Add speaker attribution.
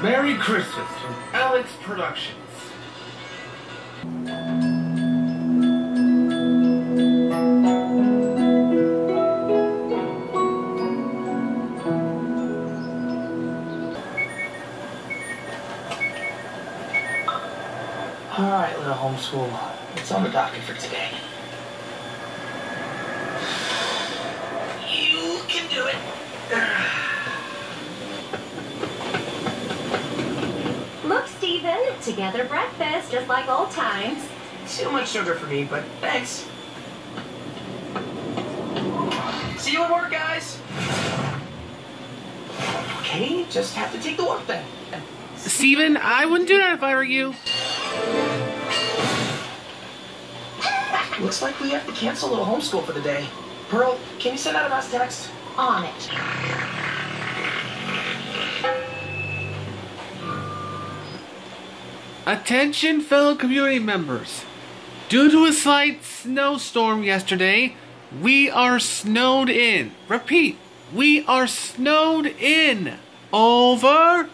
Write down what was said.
Speaker 1: Merry Christmas from Alex Productions.
Speaker 2: All right, little homeschool. What's on the docket for today? You can do it.
Speaker 3: Look, Steven, together breakfast, just like old times.
Speaker 2: Too much sugar for me, but thanks. See you at work, guys. Okay, just have to take the work then.
Speaker 4: Steven, I wouldn't do that if I were you.
Speaker 2: Looks like we have to cancel little homeschool for the day. Pearl, can you send out a mass text?
Speaker 3: On it.
Speaker 4: Attention, fellow community members. Due to a slight snowstorm yesterday, we are snowed in. Repeat, we are snowed in. Over.